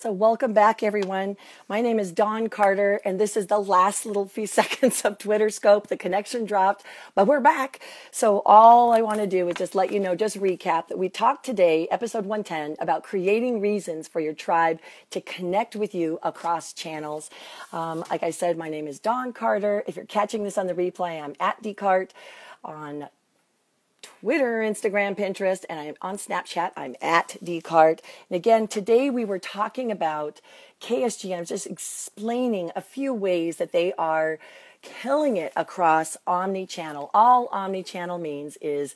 So, welcome back, everyone. My name is Dawn Carter, and this is the last little few seconds of Twitter Scope. The connection dropped, but we're back. So, all I want to do is just let you know, just recap that we talked today, episode 110, about creating reasons for your tribe to connect with you across channels. Um, like I said, my name is Dawn Carter. If you're catching this on the replay, I'm at Decart on Twitter, Instagram, Pinterest, and I'm on Snapchat. I'm at Decart. And again, today we were talking about KSGM, just explaining a few ways that they are killing it across omni-channel. All omni-channel means is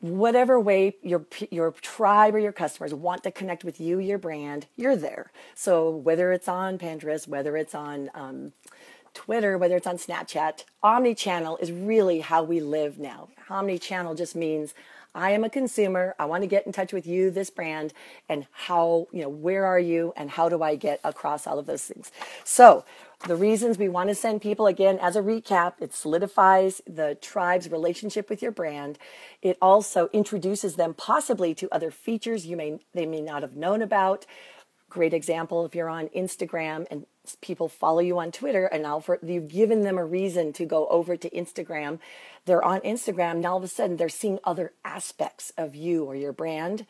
whatever way your your tribe or your customers want to connect with you, your brand, you're there. So whether it's on Pinterest, whether it's on um, Twitter, whether it's on Snapchat, omni-channel is really how we live now. Omni-channel just means I am a consumer. I want to get in touch with you, this brand, and how, you know, where are you and how do I get across all of those things? So, the reasons we want to send people again as a recap, it solidifies the tribe's relationship with your brand. It also introduces them possibly to other features you may they may not have known about. Great example if you're on Instagram and people follow you on Twitter and now for you've given them a reason to go over to Instagram. They're on Instagram. Now all of a sudden they're seeing other aspects of you or your brand.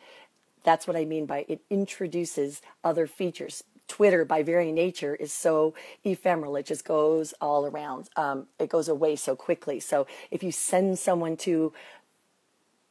That's what I mean by it introduces other features. Twitter, by very nature, is so ephemeral. It just goes all around. Um, it goes away so quickly. So if you send someone to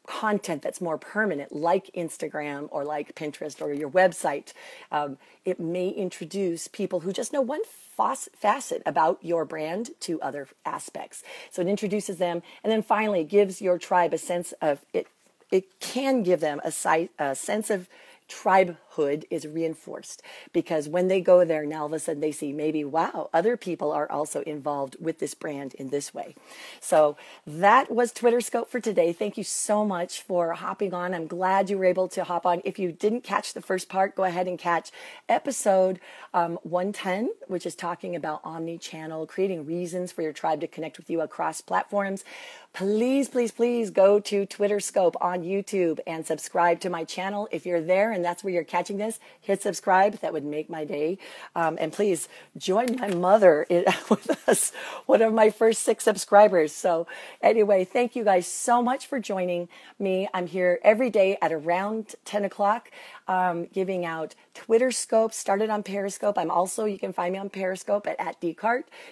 content that's more permanent, like Instagram or like Pinterest or your website. Um, it may introduce people who just know one facet about your brand to other aspects. So it introduces them, and then finally it gives your tribe a sense of it. It can give them a, a sense of tribehood is reinforced because when they go there now all of a sudden they see maybe wow other people are also involved with this brand in this way. So that was twitter scope for today. Thank you so much for hopping on. I'm glad you were able to hop on. If you didn't catch the first part go ahead and catch episode um, 110 which is talking about omni-channel creating reasons for your tribe to connect with you across platforms. Please please please go to twitter scope on youtube and subscribe to my channel. If you're there and that's where you're catching this, hit subscribe. That would make my day. Um, and please join my mother with us, one of my first six subscribers. So, anyway, thank you guys so much for joining me. I'm here every day at around 10 o'clock. Um, giving out Twitter Scope, started on Periscope. I'm also, you can find me on Periscope at, at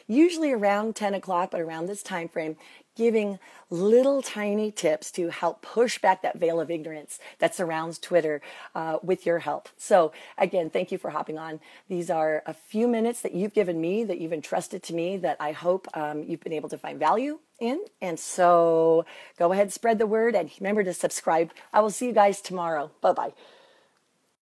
usually around 10 o'clock, but around this time frame, giving little tiny tips to help push back that veil of ignorance that surrounds Twitter uh, with your help. So, again, thank you for hopping on. These are a few minutes that you've given me, that you've entrusted to me, that I hope um, you've been able to find value in. And so, go ahead, spread the word, and remember to subscribe. I will see you guys tomorrow. Bye bye.